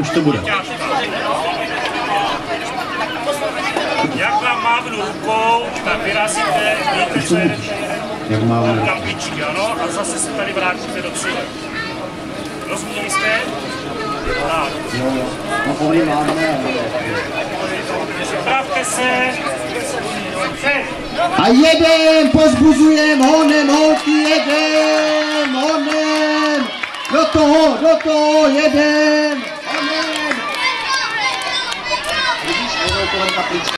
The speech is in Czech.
Už to bude. Jak vám mávnu rukou, tak vyrazíte, víte, co jedete, Jak kampičky, ano, a zase se tady vrátíte do cíle. Rozuměli jste? Tak. No poli máme. Připravte se. A jedem, pozbuzujem, honem, holky, Do toho, jedem, honem. Vidíš, kolem kapličky.